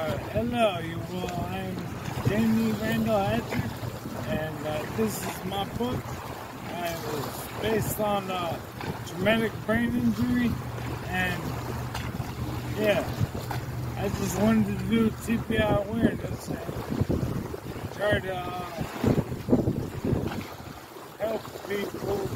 Uh, hello, you all. I'm Jamie Randall Hatcher, and uh, this is my book. And it's based on uh, a traumatic brain injury, and yeah, I just wanted to do TBI awareness and try to uh, help people